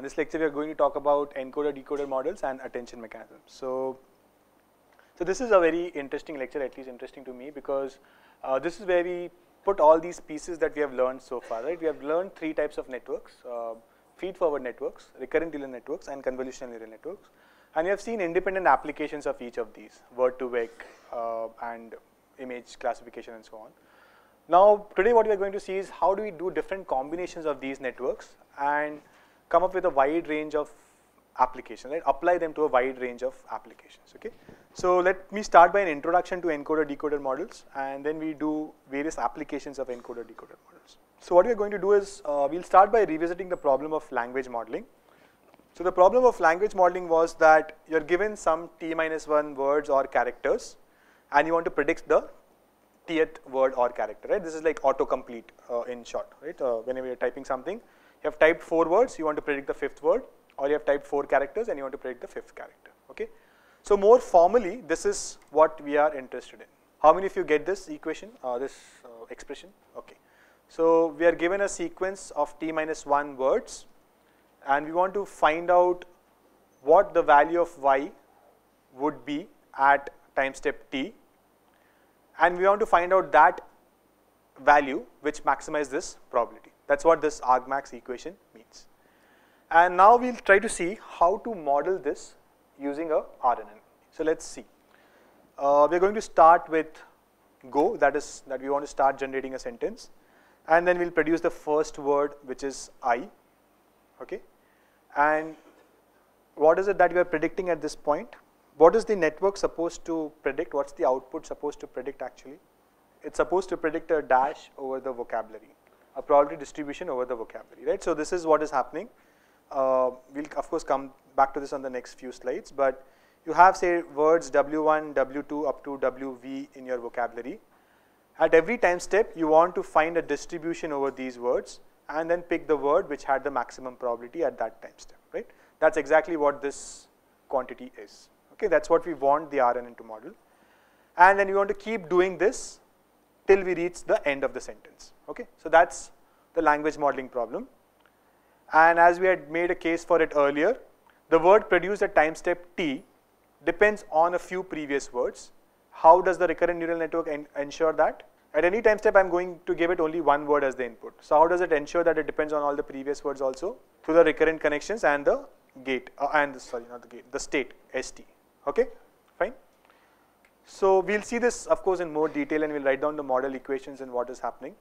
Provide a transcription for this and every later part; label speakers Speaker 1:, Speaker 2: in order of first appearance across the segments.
Speaker 1: And this lecture we are going to talk about encoder decoder models and attention mechanisms. So, so this is a very interesting lecture, at least interesting to me because uh, this is where we put all these pieces that we have learned so far, right? We have learned three types of networks, uh, feed-forward networks, recurrent neural networks, and convolutional neural networks. And we have seen independent applications of each of these, word-to-vec uh, and image classification and so on. Now, today what we are going to see is how do we do different combinations of these networks and come up with a wide range of applications, right? Apply them to a wide range of applications, okay? So let me start by an introduction to encoder decoder models and then we do various applications of encoder decoder models. So what we are going to do is uh, we'll start by revisiting the problem of language modeling. So the problem of language modeling was that you're given some t minus 1 words or characters and you want to predict the tth word or character, right? This is like autocomplete uh, in short, right? Uh, whenever you're typing something, you have typed four words, you want to predict the fifth word, or you have typed four characters and you want to predict the fifth character, okay? So more formally, this is what we are interested in. How many of you get this equation, uh, this uh, expression? Okay. So we are given a sequence of t minus 1 words and we want to find out what the value of y would be at time step t and we want to find out that value which maximize this probability. That's what this argmax equation means. And now we'll try to see how to model this using a RNN. So let's see. Uh, we're going to start with Go, that is that we want to start generating a sentence, and then we'll produce the first word which is I. Okay, and what is it that we are predicting at this point? What is the network supposed to predict? What's the output supposed to predict actually? It's supposed to predict a dash over the vocabulary, a probability distribution over the vocabulary, right? So this is what is happening. Uh, we'll of course come back to this on the next few slides, but you have say words W1, W2 up to WV in your vocabulary. At every time step, you want to find a distribution over these words and then pick the word which had the maximum probability at that time step, right? That's exactly what this quantity is. Okay, that's what we want the RNN to model. And then we want to keep doing this till we reach the end of the sentence. Okay, so that's the language modeling problem. And as we had made a case for it earlier, the word produced at time step t depends on a few previous words. How does the recurrent neural network en ensure that? At any time step, I'm going to give it only one word as the input. So how does it ensure that it depends on all the previous words also? Through the recurrent connections and the gate, uh, and the, sorry, not the gate, the state, st. Okay, fine. So we'll see this, of course, in more detail, and we'll write down the model equations and what is happening.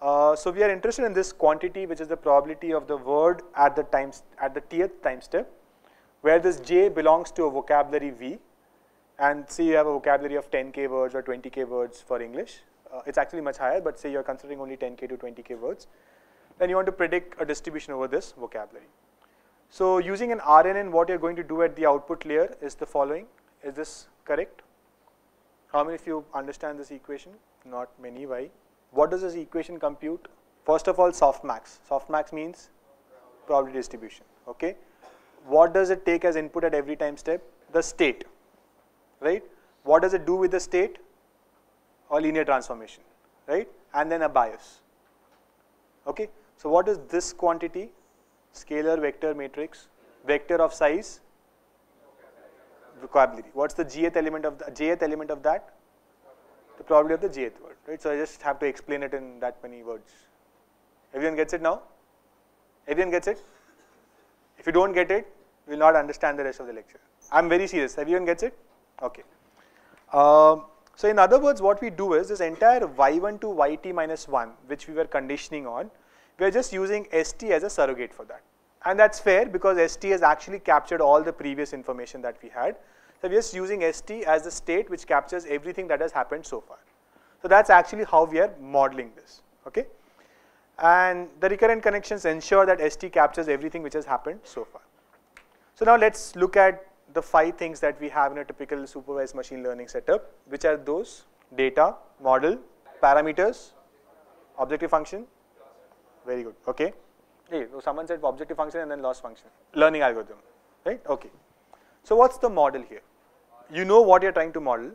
Speaker 1: Uh, so we are interested in this quantity, which is the probability of the word at the times at the tth time step, where this j belongs to a vocabulary v, and say you have a vocabulary of 10k words or 20k words for English. Uh, it's actually much higher, but say you're considering only 10k to 20k words. Then you want to predict a distribution over this vocabulary. So using an RNN, what you're going to do at the output layer is the following. Is this correct? How many of you understand this equation? Not many. Why? What does this equation compute? First of all, softmax. Softmax means probability distribution. Okay. What does it take as input at every time step? The state. Right. What does it do with the state? Or linear transformation. Right. And then a bias. Okay. So what is this quantity? Scalar vector matrix. Vector of size. Vocabulary. What's the gth element of the jth element of that? the probability of the jth word, right? So I just have to explain it in that many words. Everyone gets it now? Everyone gets it? If you don't get it, you will not understand the rest of the lecture. I'm very serious. Everyone gets it? Okay. Um, so in other words, what we do is this entire y1 to yt minus 1, which we were conditioning on, we are just using st as a surrogate for that. And that's fair because st has actually captured all the previous information that we had. So we are just using ST as the state which captures everything that has happened so far. So that's actually how we are modeling this, okay? And the recurrent connections ensure that ST captures everything which has happened so far. So now let's look at the five things that we have in a typical supervised machine learning setup, which are those data, model, parameters, objective function. Very good, okay. Hey, so someone said objective function and then loss function, learning algorithm, right? Okay. So what's the model here? You know what you're trying to model.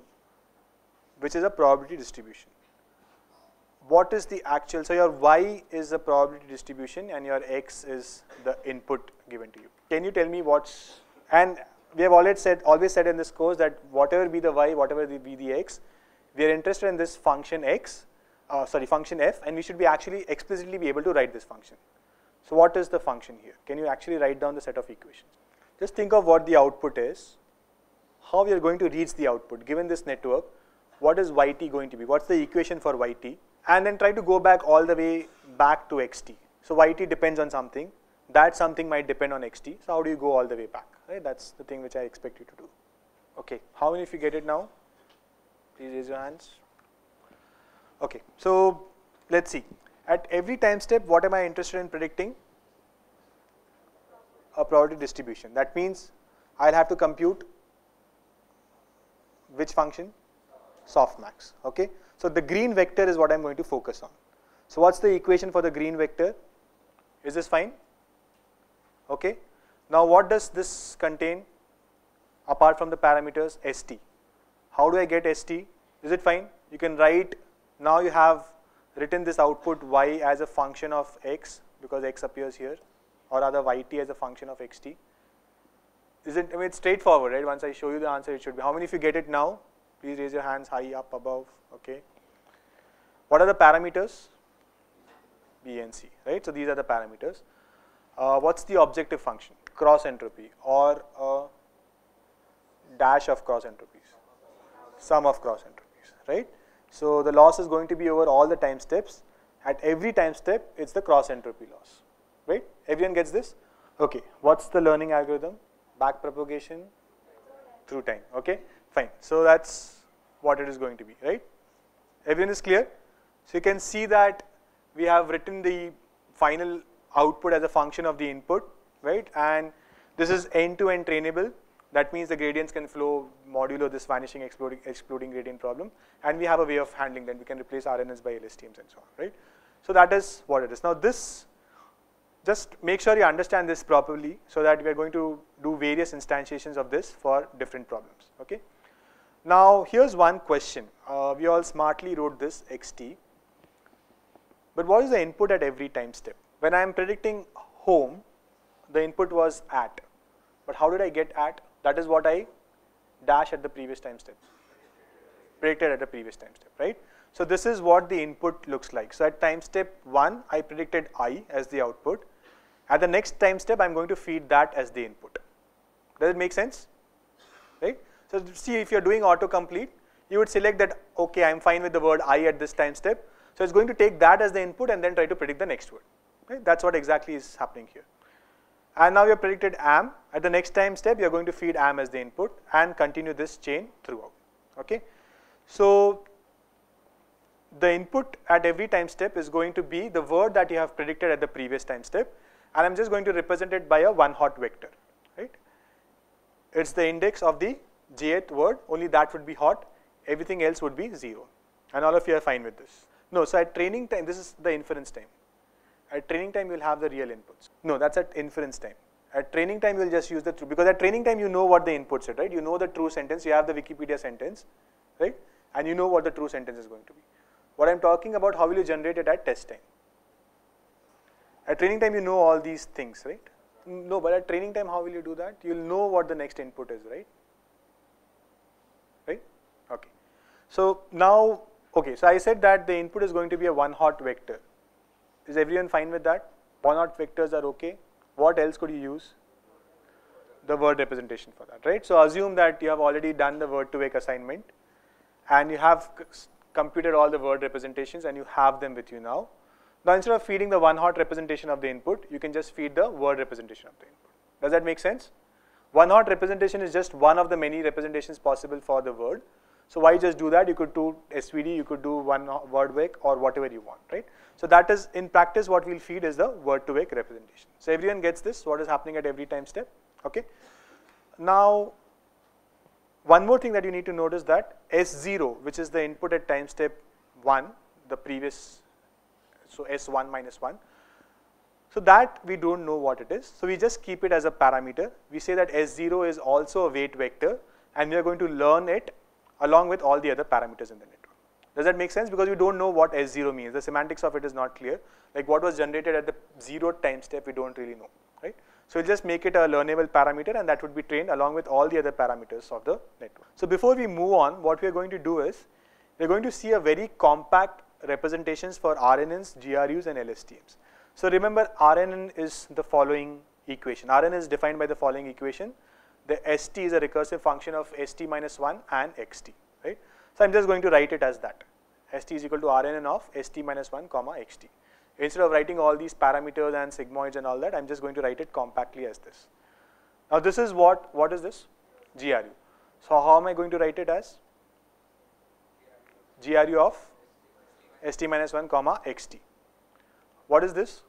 Speaker 1: which is a probability distribution. What is the actual, so your y is the probability distribution and your x is the input given to you. Can you tell me what's, and we have already said, always said in this course that whatever be the y, whatever be the x, we are interested in this function x, uh, sorry, function f, and we should be actually explicitly be able to write this function. So what is the function here? Can you actually write down the set of equations? Just think of what the output is, how we are going to reach the output. Given this network, what is yt going to be? What's the equation for yt? And then try to go back all the way back to xt. So yt depends on something. That something might depend on xt. So how do you go all the way back? Right? That's the thing which I expect you to do. Okay. How many of you get it now? Please raise your hands. Okay. So let's see. At every time step, what am I interested in predicting? A probability distribution. That means I'll have to compute which function? Softmax. Okay. So the green vector is what I'm going to focus on. So what's the equation for the green vector? Is this fine? Okay. Now what does this contain apart from the parameters st? How do I get st? Is it fine? You can write, now you have written this output y as a function of x because x appears here or rather yt as a function of xt. Is it, I mean, it's straightforward, right? Once I show you the answer, it should be. How many of you get it now? Please raise your hands high, up, above, okay. What are the parameters? B and C, right? So these are the parameters. Uh, what's the objective function? Cross entropy or dash of cross entropies, sum of cross entropies, right? So the loss is going to be over all the time steps. At every time step, it's the cross entropy loss, right? Everyone gets this? Okay, what's the learning algorithm? Back propagation through time, okay? Fine, so that's what it is going to be, right? Everyone is clear? So you can see that we have written the final output as a function of the input, right? And this is end-to-end -end trainable. That means the gradients can flow modulo this vanishing exploding, exploding gradient problem. And we have a way of handling that. We can replace RNNs by LSTMs and so on, right? So that is what it is. Now this, just make sure you understand this properly so that we are going to do various instantiations of this for different problems, okay? Now here's one question. Uh, we all smartly wrote this xt. But what is the input at every time step? When I am predicting home, the input was at. But how did I get at? That is what I dash at the previous time step. Predicted at the previous time step, right? So this is what the input looks like. So at time step 1, I predicted i as the output. At the next time step, I'm going to feed that as the input. Does it make sense? Right? So see if you're doing autocomplete, you would select that, okay, I'm fine with the word i at this time step. So it's going to take that as the input and then try to predict the next word. Right? That's what exactly is happening here. And now you have predicted am. At the next time step, you are going to feed am as the input and continue this chain throughout. Okay. So the input at every time step is going to be the word that you have predicted at the previous time step, and I'm just going to represent it by a one hot vector. Right. It's the index of the jth word. Only that would be hot. Everything else would be zero. And all of you are fine with this. No. So at training time, this is the inference time. At training time, you'll have the real inputs. No, that's at inference time. At training time, you'll just use the true, because at training time, you know what the inputs are, right? You know the true sentence, you have the Wikipedia sentence, right? And you know what the true sentence is going to be. What I'm talking about, how will you generate it at test time? At training time, you know all these things, right? No, but at training time, how will you do that? You'll know what the next input is, right? Right? Okay. So now, okay, so I said that the input is going to be a one hot vector. Is everyone fine with that? One hot vectors are okay. What else could you use? The word representation for that, right? So assume that you have already done the word2vec assignment and you have computed all the word representations and you have them with you now. Now instead of feeding the one hot representation of the input, you can just feed the word representation of the input. Does that make sense? One hot representation is just one of the many representations possible for the word. So why just do that? You could do SVD, you could do one uh, word wake or whatever you want, right? So that is in practice what we'll feed is the word2vec representation. So everyone gets this, what is happening at every time step, okay? Now, one more thing that you need to notice that S0, which is the input at time step 1, the previous, so S1 minus 1, so that we don't know what it is. So we just keep it as a parameter. We say that S0 is also a weight vector and we are going to learn it along with all the other parameters in the network. Does that make sense? Because we don't know what S0 means. The semantics of it is not clear. Like what was generated at the zero time step, we don't really know, right? So we'll just make it a learnable parameter and that would be trained along with all the other parameters of the network. So before we move on, what we are going to do is, we're going to see a very compact representations for RNNs, GRUs and LSTMs. So remember RNN is the following equation. RNN is defined by the following equation. The ST is a recursive function of ST minus 1 and XT, right? So I'm just going to write it as that. ST is equal to RNN of ST minus 1 comma XT. Instead of writing all these parameters and sigmoids and all that, I'm just going to write it compactly as this. Now this is what, what is this? GRU. So how am I going to write it as? GRU of ST minus 1 comma XT. What is this?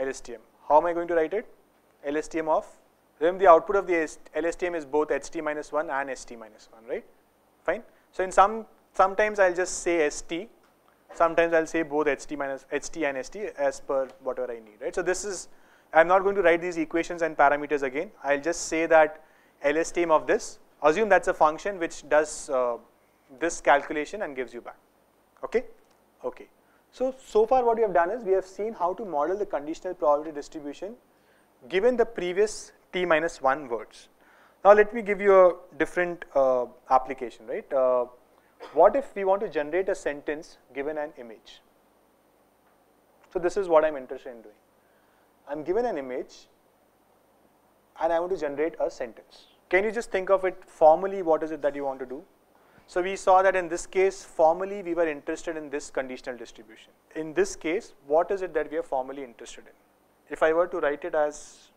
Speaker 1: LSTM. How am I going to write it? LSTM of, remember the output of the LSTM is both HT minus 1 and ST minus 1, right? Fine. So in some, sometimes I'll just say ST Sometimes I'll say both HT minus HT and ST as per whatever I need, right? So this is, I'm not going to write these equations and parameters again. I'll just say that LSTM of this, assume that's a function which does uh, this calculation and gives you back, okay? Okay. So, so far what we have done is we have seen how to model the conditional probability distribution given the previous t minus 1 words. Now let me give you a different uh, application, right? Uh, what if we want to generate a sentence given an image? So this is what I'm interested in doing. I'm given an image and I want to generate a sentence. Can you just think of it formally, what is it that you want to do? So we saw that in this case, formally we were interested in this conditional distribution. In this case, what is it that we are formally interested in? If I were to write it as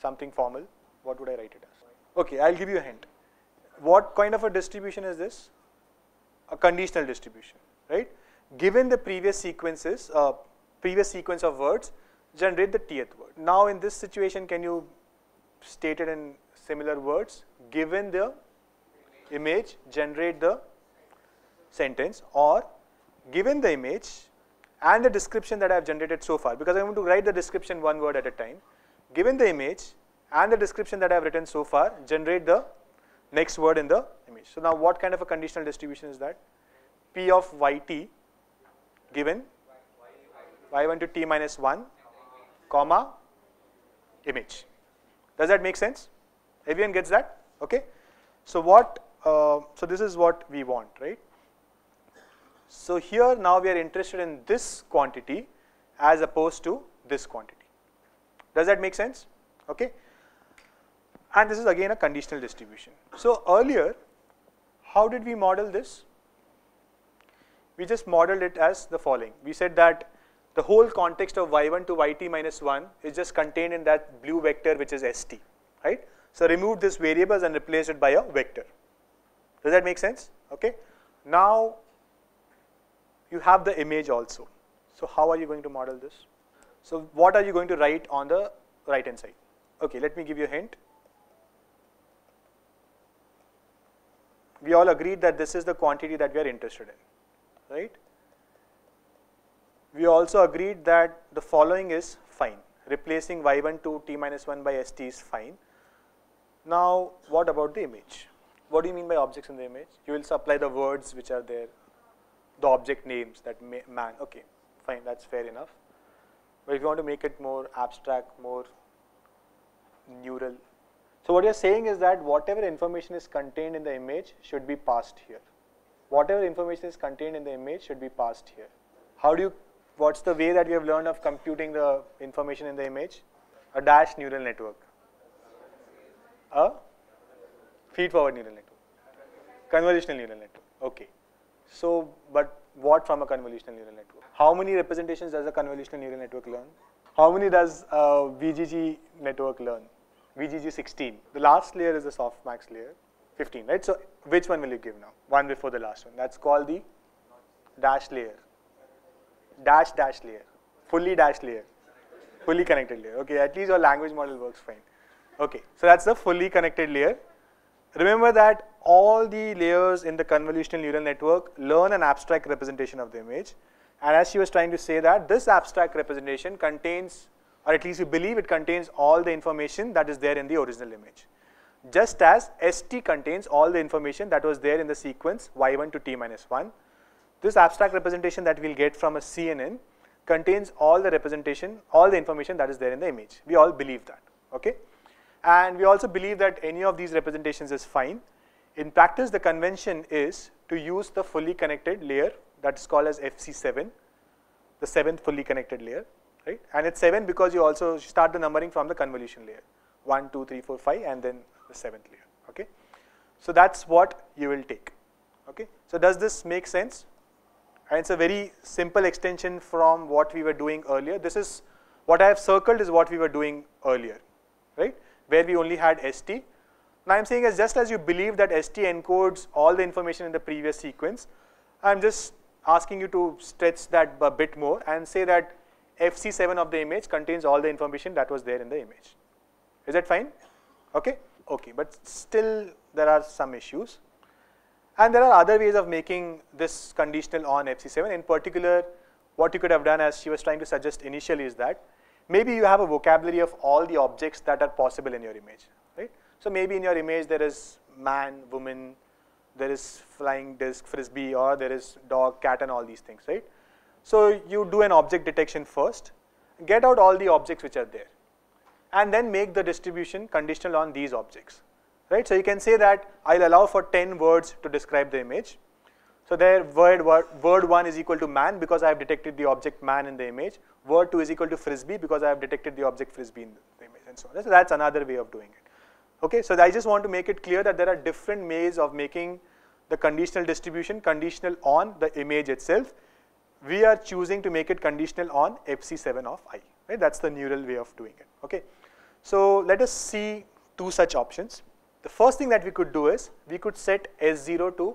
Speaker 1: something formal, what would I write it as? Okay, I'll give you a hint what kind of a distribution is this? A conditional distribution, right? Given the previous sequences, uh, previous sequence of words, generate the tth word. Now in this situation, can you state it in similar words? Given the image, generate the sentence or given the image and the description that I have generated so far, because I want to write the description one word at a time, given the image and the description that I have written so far, generate the next word in the image. So now what kind of a conditional distribution is that? P of yt given y1 to t minus 1 comma image. Does that make sense? Everyone gets that? Okay. So what, uh, so this is what we want, right? So here now we are interested in this quantity as opposed to this quantity. Does that make sense? Okay and this is again a conditional distribution. So earlier, how did we model this? We just modeled it as the following. We said that the whole context of y1 to yt minus 1 is just contained in that blue vector which is st, right? So remove this variables and replace it by a vector. Does that make sense? Okay. Now you have the image also. So how are you going to model this? So what are you going to write on the right hand side? Okay, let me give you a hint. we all agreed that this is the quantity that we are interested in, right? We also agreed that the following is fine. Replacing y1 to t minus 1 by st is fine. Now, what about the image? What do you mean by objects in the image? You will supply the words which are there, the object names that man, okay, fine, that's fair enough. If you want to make it more abstract, more neural, so what you're saying is that whatever information is contained in the image should be passed here. Whatever information is contained in the image should be passed here. How do you, what's the way that we have learned of computing the information in the image? A dash neural network. A feed forward neural network. Convolutional neural network. Okay. So, but what from a convolutional neural network? How many representations does a convolutional neural network learn? How many does a VGG network learn? VGG 16. The last layer is the softmax layer, 15, right? So which one will you give now? One before the last one. That's called the dash layer. Dash dash layer. Fully dash layer. Fully connected layer. Okay, at least your language model works fine. Okay, so that's the fully connected layer. Remember that all the layers in the convolutional neural network learn an abstract representation of the image. And as she was trying to say that this abstract representation contains or at least you believe it contains all the information that is there in the original image. just as ST contains all the information that was there in the sequence y1 to t minus 1. This abstract representation that we'll get from a CNN contains all the representation, all the information that is there in the image. We all believe that, okay? And we also believe that any of these representations is fine. In practice, the convention is to use the fully connected layer that is called as FC7, the seventh fully connected layer, right? And it's 7 because you also start the numbering from the convolution layer, 1, 2, 3, 4, 5, and then the seventh layer, okay? So that's what you will take, okay? So does this make sense? And it's a very simple extension from what we were doing earlier. This is, what I have circled is what we were doing earlier, right? Where we only had ST. Now I'm saying is just as you believe that ST encodes all the information in the previous sequence, I'm just asking you to stretch that a bit more and say that FC7 of the image contains all the information that was there in the image. Is that fine? Okay? Okay, but still there are some issues. And there are other ways of making this conditional on FC7. In particular, what you could have done as she was trying to suggest initially is that maybe you have a vocabulary of all the objects that are possible in your image, right? So maybe in your image there is man, woman, there is flying disc, frisbee, or there is dog, cat, and all these things, right? So you do an object detection first, get out all the objects which are there, and then make the distribution conditional on these objects, right? So you can say that I'll allow for 10 words to describe the image. So there word, word, word 1 is equal to man because I have detected the object man in the image. Word 2 is equal to frisbee because I have detected the object frisbee in the image and so on. So that's another way of doing it. Okay, so I just want to make it clear that there are different ways of making the conditional distribution conditional on the image itself. We are choosing to make it conditional on FC7 of i. Right? That's the neural way of doing it. Okay, so let us see two such options. The first thing that we could do is we could set S0 to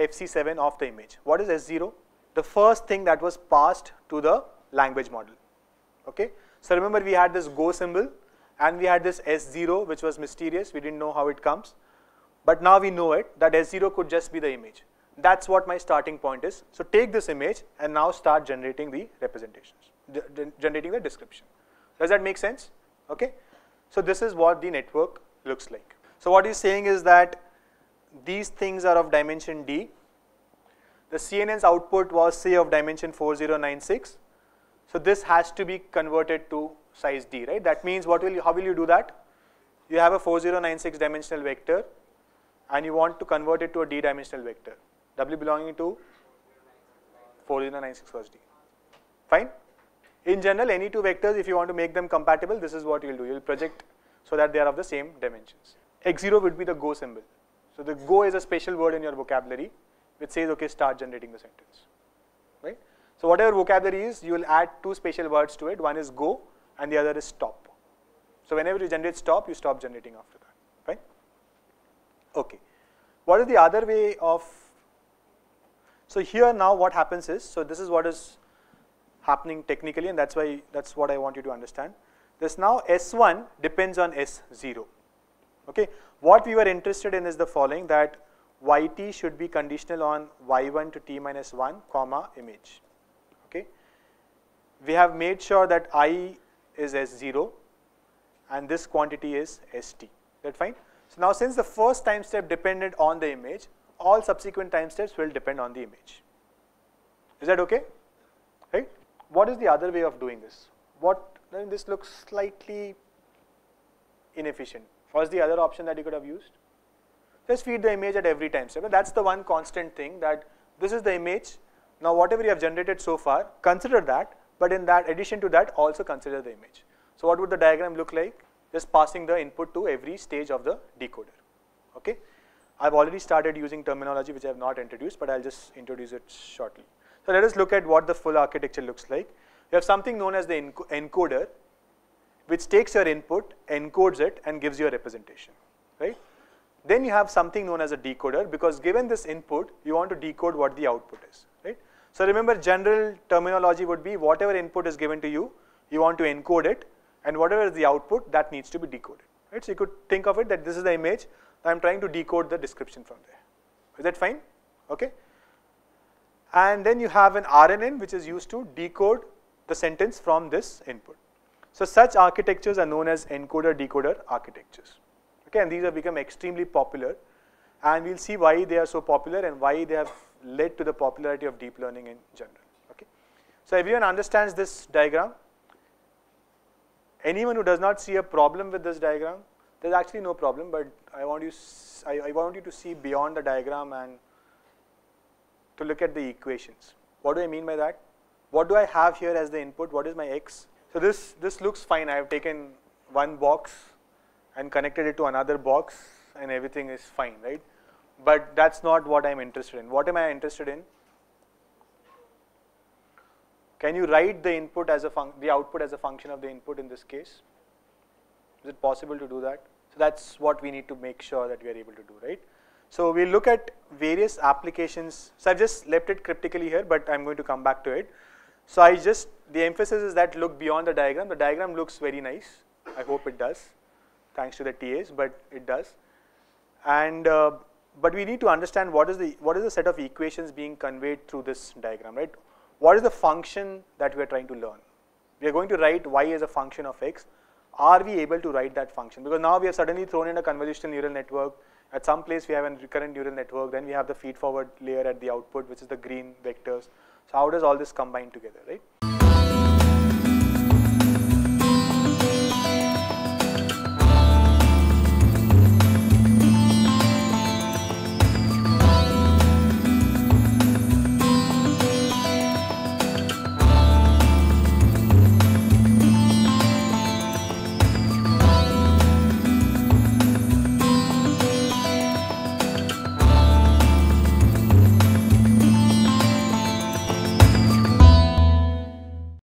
Speaker 1: FC7 of the image. What is S0? The first thing that was passed to the language model. Okay, so remember we had this go symbol and we had this S0 which was mysterious, we didn't know how it comes. But now we know it that S0 could just be the image. That's what my starting point is. So take this image and now start generating the representations, generating the description. Does that make sense? Okay. So this is what the network looks like. So what he's saying is that these things are of dimension D. The CNN's output was say of dimension 4096. So this has to be converted to size D, right? That means what will you, how will you do that? You have a 4096 dimensional vector and you want to convert it to a d-dimensional vector, w belonging to 4096 first d. Fine? In general, any two vectors, if you want to make them compatible, this is what you will do. You will project so that they are of the same dimensions. X0 would be the go symbol. So the go is a special word in your vocabulary which says, okay, start generating the sentence. Right? So whatever vocabulary is, you will add two special words to it. One is go and the other is stop. So whenever you generate stop, you stop generating after that. Fine? Okay. What is the other way of, so here now what happens is, so this is what is happening technically and that's why, that's what I want you to understand. This now S1 depends on S0. Okay. What we were interested in is the following that yt should be conditional on y1 to t minus 1 comma image. Okay. We have made sure that i is S0 and this quantity is ST. That fine? So now since the first time step depended on the image, all subsequent time steps will depend on the image. Is that okay? Right? What is the other way of doing this? What this looks slightly inefficient. What's the other option that you could have used? Just feed the image at every time step. That's the one constant thing that this is the image. Now whatever you have generated so far, consider that, but in that addition to that, also consider the image. So what would the diagram look like? just passing the input to every stage of the decoder. Okay? I've already started using terminology which I have not introduced, but I'll just introduce it shortly. So let us look at what the full architecture looks like. You have something known as the encoder, which takes your input, encodes it, and gives you a representation, right? Then you have something known as a decoder, because given this input, you want to decode what the output is, right? So remember, general terminology would be whatever input is given to you, you want to encode it, and whatever is the output that needs to be decoded. Right? So you could think of it that this is the image, I'm trying to decode the description from there. Is that fine? Okay. And then you have an RNN which is used to decode the sentence from this input. So such architectures are known as encoder decoder architectures. Okay. Okay, and these have become extremely popular, and we'll see why they are so popular and why they have led to the popularity of deep learning in general. Okay, so everyone understands this diagram. Anyone who does not see a problem with this diagram, there's actually no problem, but I want you, I, I want you to see beyond the diagram and to look at the equations. What do I mean by that? What do I have here as the input? What is my x? So this, this looks fine. I have taken one box and connected it to another box and everything is fine, right? But that's not what I'm interested in. What am I interested in? Can you write the input as a the output as a function of the input in this case? Is it possible to do that? So that's what we need to make sure that we are able to do, right? So we'll look at various applications. So I've just left it cryptically here, but I'm going to come back to it. So I just, the emphasis is that look beyond the diagram. The diagram looks very nice. I hope it does, thanks to the TAs, but it does. And, uh, but we need to understand what is the, what is the set of equations being conveyed through this diagram, right? What is the function that we are trying to learn? We are going to write y as a function of x. Are we able to write that function? Because now we have suddenly thrown in a convolutional neural network. At some place we have a recurrent neural network, then we have the feed forward layer at the output, which is the green vectors. So how does all this combine together, right?